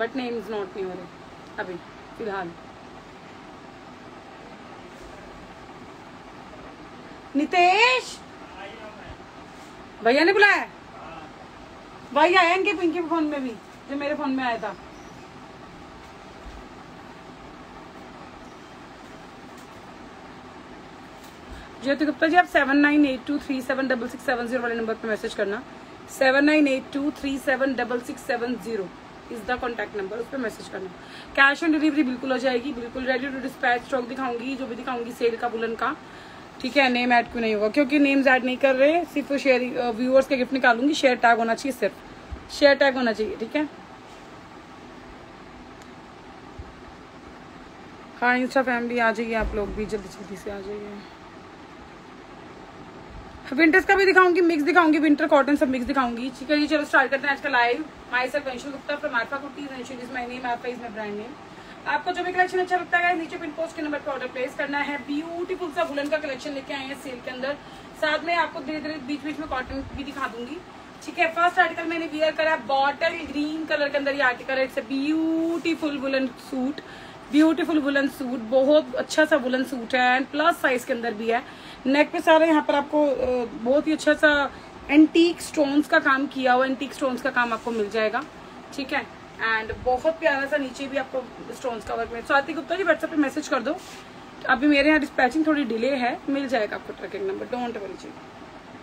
But names note नहीं हो रहे अभी फ़िलहाल नितेश भैया ने बुलाया भाई आया इनके पिंकी फ़ोन में भी जो मेरे फ़ोन में आया था ज्योति गुप्ता जी आप seven nine eight two three seven double six seven zero वाले नंबर पर मैसेज करना seven nine eight two three seven double six seven zero is the contact number उस पर मैसेज करना। कैश ऑन डिलीवरी बिल्कुल हो जाएगी, बिल्कुल रेडी टू डिस्पैच स्टॉक दिखाऊँगी, जो भी दिखाऊँगी सेल का, बुलन का। ठीक है नेम ऐड क्यों नहीं होगा? क्योंकि नेम्स ऐड नहीं कर रहे, सिर्फ़ शेयर व्यूअर्स के गिफ्ट निकालूँगी शेयर टैग होना चाहिए सिर्फ़। शेयर टैग होना चाहिए, ठीक है? हाँ इंस्टा फैमिली आ जाइए आप लोग भी जल्दी जल्दी से आ जाइए। विंटर्स का भी दिखाऊँगी मिक्स दिखाऊँगी विंटर कॉटन सब मिक्स दिखाऊँगी। ठीक है चलो स्टार्ट करते हैं आज का live my self Anshul Gupta from Aarfa Kurtis Anshul is name Aarfa is brand name आपको जो भी कलेक्शन अच्छा लगता है नीचे पिन पोस्ट के नंबर पर ऑर्डर प्लेस करना है। ब्यूटीफुल सा वुलन का कलेक्शन लेके आए हैं सेल के अंदर। साथ में आपको धीरे धीरे बीच बीच में कॉटन भी दिखा दूँगी। ठीक है फ़र्स्ट आर्टिकल मैंने वियर करा बॉटल ग्रीन कलर के अंदर ये आर्टिकल है। It's beautiful woollen suit beautiful woollen suit, बहुत अच्छा सा वुलन सूट है एंड प्लस साइज़ के अंदर भी है। नेक पे सारा यहाँ पर आपको बहुत ही अच्छा सा एंटीक स्टोन्स का काम किया हुआ एंटीक स्टोन्स का काम आपको मिल जाएगा। ठीक है? एंड बहुत प्यारा सा नीचे भी आपको स्टोन्स का वर्क मिल स्वाति गुप्ता जी व्हाट्सएप पे मैसेज कर दो। अभी मेरे यहाँ डिस्पैचिंग थोड़ी डिले है। मिल जाएगा आपको ट्रैकिंग नंबर डोंट वरी जी।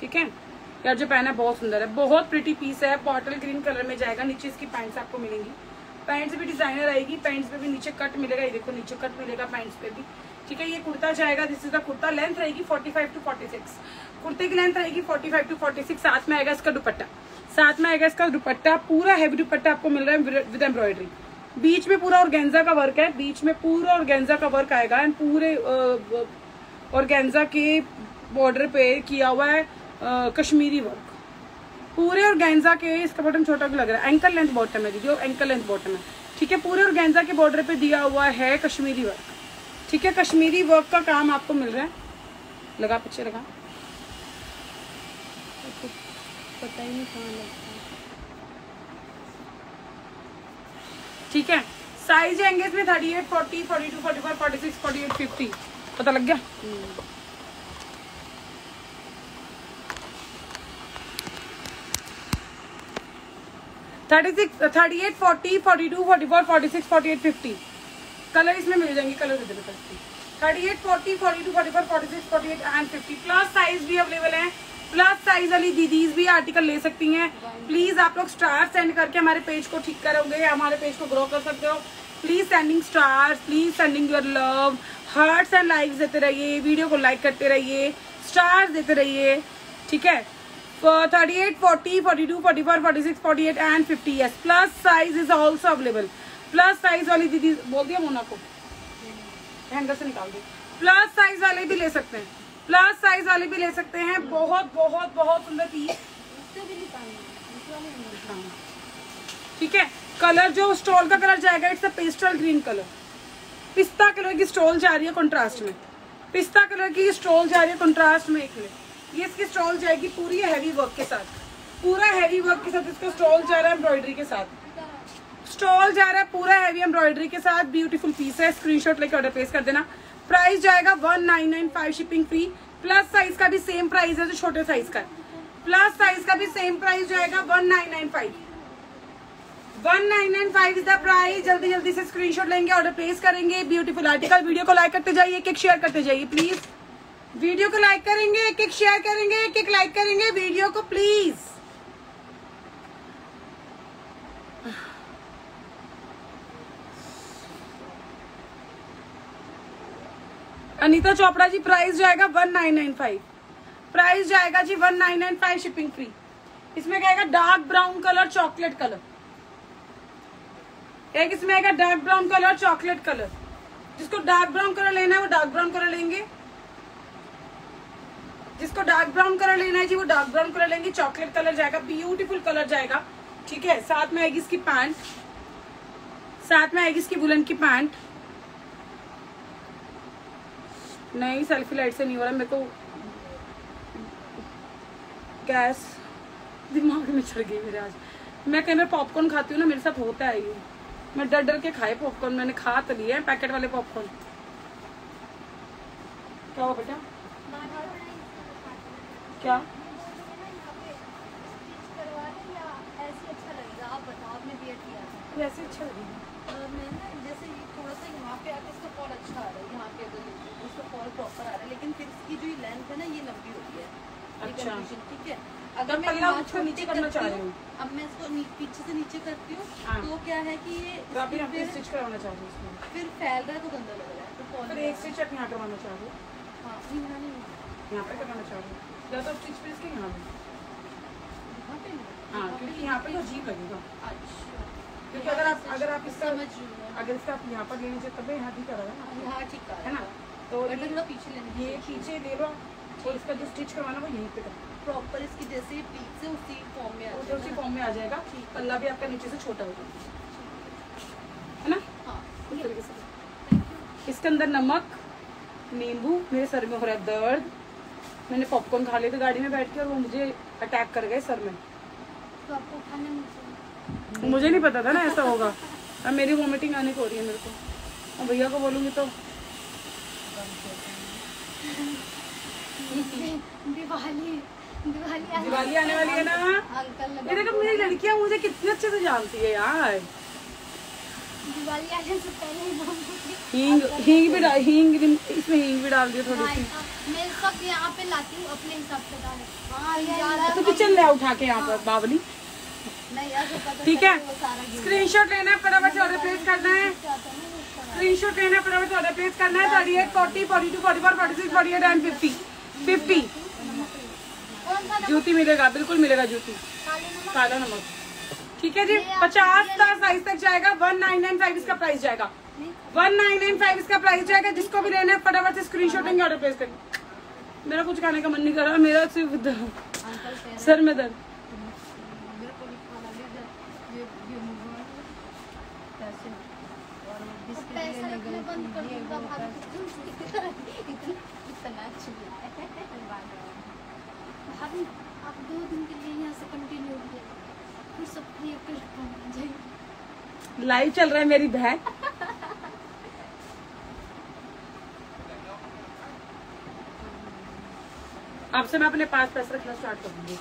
ठीक है? यार, जो पैन है बहुत सुंदर है। बहुत प्रिटी पीस है। बॉटल ग्रीन कलर में जाएगा। नीचे इसकी पैंट्स आपको मिलेंगी। पैंट्स भी डिज़ाइनर आएगी, पैंट्स पे भी नीचे कट मिलेगा, ये देखो नीचे कट मिलेगा पैंट्स पे भी। ठीक है, ये कुर्ता जाएगा this is the kurta. Length रहेगी 45 टू 46 कुर्ते की लेंथ रहेगी 45 टू 46 साथ में आएगा इसका दुपट्टा। साथ में आएगा इसका दुपट्टा। पूरा हैवी दुपट्टा आपको मिल रहा है विद एम्ब्रॉयडरी बीच में पूरा ऑर्गेन्जा का वर्क है। बीच में पूरा ऑर्गेन्जा का वर्क आएगा। एंड पूरे ऑर्गेन्जा के बॉर्डर पे किया हुआ है कश्मीरी वर्क पूरे ऑर्गेन्जा के, इसका बॉटम छोटा भी लग रहा है? एंकल लेंथ बॉटम है दीजिए एंकल लेंथ बॉटम है। ठीक है, पूरे ऑर्गेन्जा के बॉर्डर पे दिया हुआ है कश्मीरी वर्क ठीक है, कश्मीरी वर्क का काम आपको मिल रहा है। लगा पीछे, लगा। पता ही नहीं ठीक है साइज़ जाएँगे इसमें thirty eight forty forty two forty four forty six forty eight fifty पता लग गया? Thirty six thirty eight forty forty two forty four forty six forty eight fifty colour इसमें मिल जाएँगे कलर इधर thirty eight forty forty two forty four forty six forty eight and fifty plus size भी available है. Plus size वाली दीदीज भी article ले सकती हैं. प्लीज़ आप लोग स्टार सेंड करके हमारे पेज को ठीक करोगे, हमारे पेज को ग्रो कर सकते हो. Please sending star please sending your love hearts and likes देते रहिए वीडियो को लाइक करते रहिए. स्टार्स देते रहिए. ठीक है? Thirty eight forty forty two forty four forty six forty eight and fifty S plus size is also available plus size वाली दीदी बोल दिया मोना को। हैंगर से निकाल दो। प्लस साइज़ वाले भी ले सकते हैं। प्लस साइज़ वाले भी ले सकते हैं। बहुत बहुत बहुत सुंदर पीस ठीक है? कलर जो स्टॉल का कलर जाएगा it's a pastel green colour पिस्ता कलर की स्टॉल जा रही है कंट्रास्ट में। पिस्ता कलर की स्टॉल जा रही है कंट्रास्ट में एक मिनट। ये इसकी स्टॉल जाएगी पूरी हैवी वर्क के साथ। पूरा हैवी वर्क के साथ इसका स्टॉल जा रहा है एम्ब्रॉयडरी के साथ। स्टॉल जा रहा है पूरा हैवी एम्ब्रॉयडरी के साथ। ब्यूटीफुल पीस है स्क्रीनशॉट लेके ऑर्डर प्लेस कर देना। प्राइस जाएगा one nine nine five shipping free plus size का भी सेम प्राइस है जो छोटे साइज़ का प्लस साइज़ का भी सेम प्राइस जाएगा one nine nine five one nine nine five is the price जल्दी जल्दी से स्क्रीनशॉट लेंगे ऑर्डर प्लेस करेंगे। ब्यूटीफुल आर्टिकल वीडियो को लाइक करते जाइए एक शेयर करते जाइए प्लीज़ वीडियो को लाइक करेंगे, एक एक शेयर करेंगे, एक एक लाइक करेंगे वीडियो को प्लीज़ अनीता चोपड़ा जी प्राइस जाएगा one nine nine five price जाएगा जी one nine nine five shipping free इसमें कहेगा dark brown colour chocolate colour एक इसमें आएगा? Dark brown colour chocolate colour जिसको डार्क ब्राउन कलर लेना है, वो डार्क ब्राउन कलर लेंगे। जिसको डार्क ब्राउन कलर लेना है जी, वो डार्क ब्राउन कलर लेंगे चॉकलेट कलर जाएगा ब्यूटीफुल कलर जाएगा, ठीक है? साथ में आएगी इसकी पैंट साथ में आएगी इसकी बुलन की पैंट नहीं सेल्फी लाइट से नहीं हो रहा, मेरे को गैस दिमाग में चढ़ गई मेरे आज। मैं कई बार पॉपकॉर्न खाती हूँ ना, मेरे साथ होता है ये। मैं डर डर के खाए पॉपकॉर्न मैंने खा तो लिए पैकेट वाले पॉपकॉर्न क्या हुआ बेटा? क्या? वैसे अच्छा लगेगा जैसे ये थोड़ा सा यहाँ पे आके इसका फॉल अच्छा आ रहा है यहाँ पे अगर इसका फॉल प्रॉपर आ रहा है लेकिन फिर इसकी जो लेंथ है ना ये लंबी हो। गई है अच्छा। ठीक है? तो अगर मैं यहाँ नीचे करना चाह रही हूँ। अब मैं इसको पीछे से नीचे करती हूँ हाँ। तो क्या है कि ये तो स्टिच करवाना चाह रहे हैं फिर फैल रहा है तो गंदा लग रहा है तो एक स्टिच आप यहाँ करवाना चाह रहे हो? हाँ यहाँ नहीं। यहाँ पे करवाना चाह रहे हो? या तो स्टिच यहाँ पे। हाँ क्योंकि यहाँ पे अजीब लगेगा। अच्छा क्योंकि अगर आप अगर आप इसका हूँ। अगर इसका आप यहाँ पर ले लीजिए तब यहाँ ठीक करेगा ना। यहाँ ठीक है। ना? तो पीछे ये पीछे ले लो और इसका जो स्टिच करवाना वो यहीं पे करो। प्रॉपर इसकी जैसे प्लीट से उसी फॉर्म में आ तो जाएगा उसी फॉर्म में आ जाएगा। पल्ला भी आपका नीचे से छोटा हो जाएगा। है ना? हाँ इस तरीके से। इसके अंदर नमक नींबू मेरे सर में हो रहा है दर्द। मैंने पॉपकॉर्न खा लिए थे गाड़ी में बैठ के और वो मुझे अटैक कर गए सर में। तो आपको खाने में मुझे नहीं। पता था ना ऐसा होगा। अब मेरी वॉमिटिंग आने को हो रही है मेरे को। और भैया को बोलूँगी तो। दिवाली दिवाली आने वाली है। ना। अंकल ये देखो मेरी लड़कियाँ मुझे कितने अच्छे से जानती है यार। दिवाली आने से पहले ही। हींग हींग भी डाल हींग इसमें हींग भी डाल दियो थोड़ी हाँ, सी। मैं सब यहाँ पे लाती हूँ अपने हिसाब से डाल। हाँ है तो किचन ले उठा के यहाँ पर बावली। नहीं ऐसे पता ठीक है? गिर स्क्रीनशॉट लेना है फटाफट से ऑर्डर प्लेस करना है। जाता है ना वो सब। स्क्रीनशॉट लेना है फटाफट से ऑर्डर प्लेस करना है। Thirty eight forty forty two forty four forty six forty eight and fifty fifty कौन सा नमक? जूती मिलेगा बिल्कुल मिलेगा जूती काले काला नमक ठीक है जी? पचास का साइज़ तक जाएगा वन नाइन नाइन फाइव इसका प्राइस जाएगा। वन नाइन नाइन फाइव इसका प्राइस जाएगा, जिसको भी लेना है फटाफट से स्क्रीनशॉट लेंगे ऑर्डर प्लेस करेंगे मेरा कुछ खाने का मन नहीं कर रहा, मेरा सिर्फ़ सर में दर्द। आप दो दिन के लिए यहाँ से कंटिन्यू लाइव चल रहा है मेरी बहन। आपसे मैं अपने पास पैसे रखना स्टार्ट कर दूँगी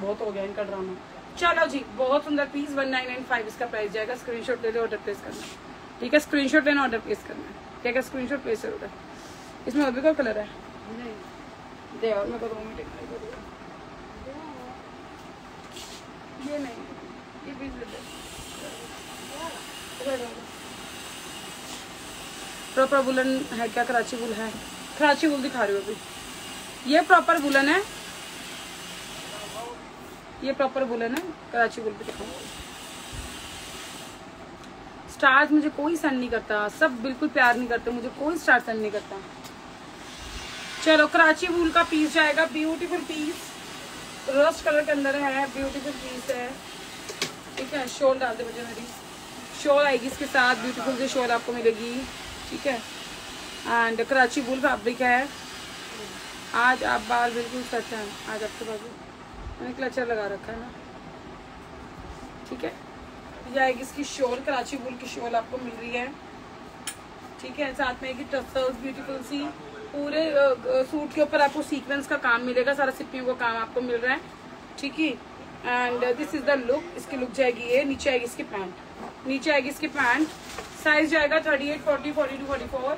बहुत हो गया इनका ड्रामा चलो जी बहुत सुंदर piece one nine nine five इसका प्राइस जाएगा। स्क्रीनशॉट ले लो ऑर्डर प्लेस करना। ठीक है स्क्रीनशॉट लेना ऑर्डर प्लेस करना। ठीक है स्क्रीनशॉट प्लेस करोगे इसमें और भी कोई कलर है? नहीं। दे और मैं करूँ मीटिंग ये नहीं ये ले दे। प्रॉपर वुलन है क्या? कराची वुल है। कराची वुल दिखा रही हूँ अभी। ये प्रॉपर वुलन है। ये प्रॉपर वुलन है। कराची वुल भी दिखाऊँ स्टार्स मुझे कोई सेंड नहीं करता। सब बिल्कुल प्यार नहीं करते। मुझे कोई स्टार सेंड नहीं करता। चलो कराची वूल का पीस जाएगा। ब्यूटीफुल पीस रस्ट कलर के अंदर है ब्यूटीफुल पीस है। ठीक है शॉल डाल दे मुझे मेरी। शॉल आएगी इसके साथ ब्यूटीफुल सी शॉल आपको मिलेगी। ठीक है। एंड कराची बुल फैब्रिक है। आज आप बाल बिल्कुल सच हैं। आज आपके पास मैंने क्लचर लगा रखा है ना। ठीक है। ये आएगी इसकी शॉल कराची बुल की शॉल आपको मिल रही है। ठीक है, साथ में एक टसल्स ब्यूटीफुल सी। पूरे सूट के ऊपर आपको सीक्वेंस का काम मिलेगा, सारा सिप्पियों का काम आपको मिल रहा है। ठीक है? And this is the look इसकी लुक जाएगी ये, नीचे आएगी इसकी पैंट नीचे आएगी इसकी पैंट साइज़ जाएगा thirty eight forty forty two forty four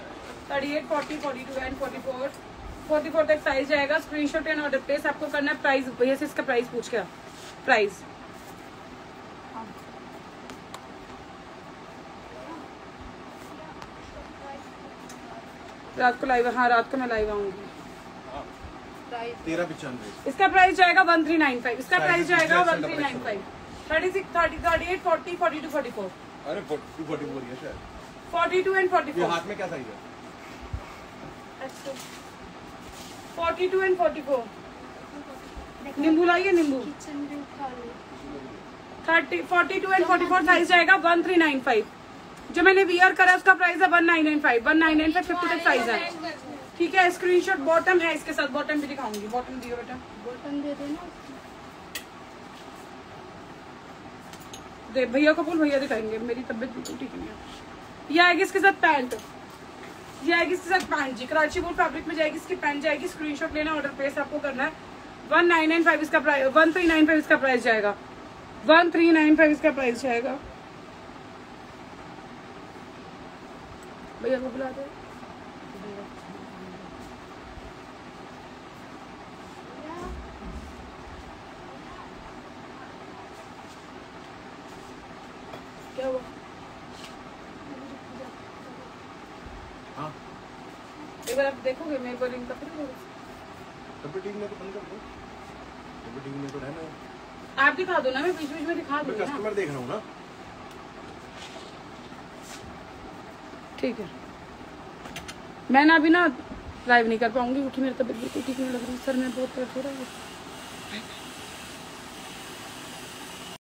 thirty eight forty forty two and forty four forty four तक साइज़ जाएगा. Screen screenshot and order place आपको करना है. प्राइस भैया से इसका प्राइस पूछ के प्राइस रात को लाइव हाँ। रात को मैं लाइव आऊँगी। प्राइस तेरह पिचानवे। इसका प्राइस जाएगा वन थ्री नाइन फाइव इसका प्राइस जाएगा one three nine five thirty six thirty thirty eight forty forty two forty four अरे टू फोर्टी फोर है शायद। Forty two and forty four हाथ में क्या साइज़ है? Forty two and forty four नींबू लाइए नींबू। Thirty forty two and forty four size जाएगा वन थ्री नाइन फाइव जो मैंने वियर करा उसका प्राइस है one nine nine five one nine nine five fifty तक साइज़ है। ठीक है स्क्रीनशॉट बॉटम है इसके साथ बॉटम भी दिखाऊँगी। बॉटम दियो बेटा। बटन दे देना दे भैया को बोल भैया दिखाएँगे। मेरी तबीयत बिल्कुल ठीक नहीं है। ये आएगी इसके साथ पैंट ये आएगी इसके साथ पैंट जी। कराची बोल फैब्रिक में जाएगी इसकी पैंट जाएगी स्क्रीनशॉट लेना ऑर्डर प्लेस आपको करना है। वन नाइन नाइन फाइव इसका price one three nine five इसका प्राइस जाएगा। वन थ्री नाइन फाइव इसका प्राइस जाएगा। भैया को बुला दे। क्या हुआ? हाँ। एक बार आप देखोगे मेरे को रिंग का फिर तब टीम में तो बंद कर दो। तब टीम में तो रहना आप दिखा दो ना मैं बीच बीच में दिखा ना। कस्टमर देख रहा हूँ ना। ठीक है। मैं ना अभी ना लाइव नहीं कर पाऊँगी क्योंकि मेरी तबीयत बिल्कुल ठीक नहीं लग रही। सर, मैं बहुत दर्द हो रहा है।